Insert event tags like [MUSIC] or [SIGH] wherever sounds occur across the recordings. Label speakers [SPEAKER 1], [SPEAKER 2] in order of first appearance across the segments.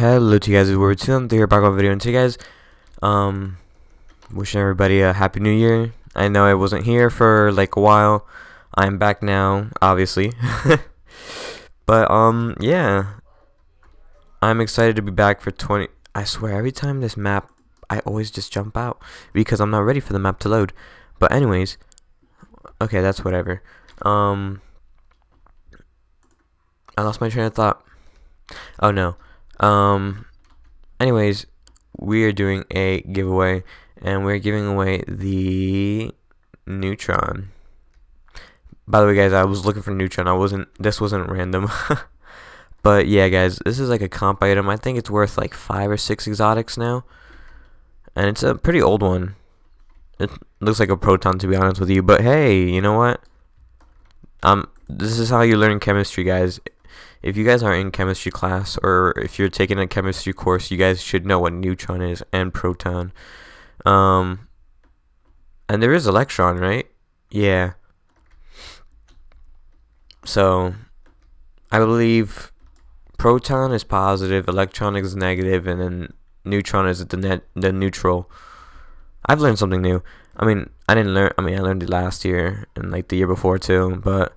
[SPEAKER 1] Hello to you guys, we're two I'm here back on video and to you guys um wishing everybody a happy new year. I know I wasn't here for like a while. I'm back now, obviously. [LAUGHS] but um yeah. I'm excited to be back for 20 I swear every time this map I always just jump out because I'm not ready for the map to load. But anyways, okay, that's whatever. Um I lost my train of thought. Oh no. Um, anyways, we are doing a giveaway, and we're giving away the Neutron. By the way, guys, I was looking for Neutron. I wasn't. This wasn't random. [LAUGHS] but yeah, guys, this is like a comp item. I think it's worth like five or six exotics now, and it's a pretty old one. It looks like a proton, to be honest with you. But hey, you know what? Um, this is how you learn chemistry, guys if you guys are in chemistry class or if you're taking a chemistry course, you guys should know what neutron is and proton. Um, and there is electron, right? Yeah. So, I believe proton is positive, electron is negative, and then neutron is the net the neutral. I've learned something new. I mean, I didn't learn. I mean, I learned it last year and like the year before too. But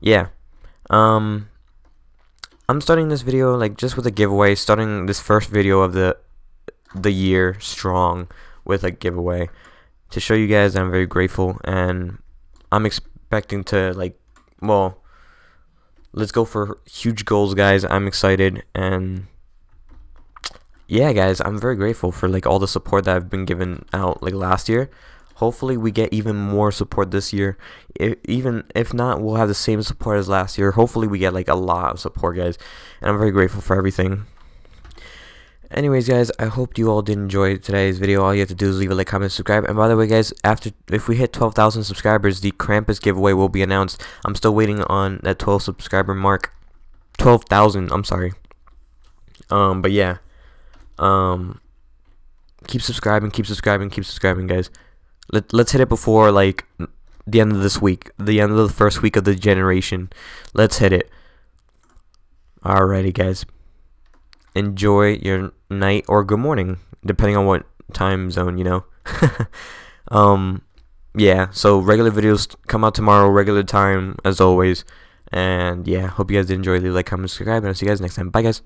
[SPEAKER 1] yeah. Um I'm starting this video like just with a giveaway, starting this first video of the the year strong with a giveaway to show you guys I'm very grateful and I'm expecting to like well let's go for huge goals guys. I'm excited and yeah guys, I'm very grateful for like all the support that I've been given out like last year hopefully we get even more support this year. If, even if not we'll have the same support as last year. Hopefully we get like a lot of support guys. And i'm very grateful for everything. Anyways guys i hope you all did enjoy today's video. All you have to do is leave a like comment subscribe. And by the way guys after if we hit 12,000 subscribers the krampus giveaway will be announced. I'm still waiting on that 12 subscriber mark. 12,000 i'm sorry. Um but yeah. Um keep subscribing keep subscribing keep subscribing guys let, let's hit it before like the end of this week, the end of the first week of the generation. Let's hit it. Alrighty, guys. Enjoy your night or good morning, depending on what time zone, you know. [LAUGHS] um, yeah. So regular videos come out tomorrow, regular time as always. And yeah, hope you guys did enjoy. Leave like, comment, subscribe, and I'll see you guys next time. Bye, guys.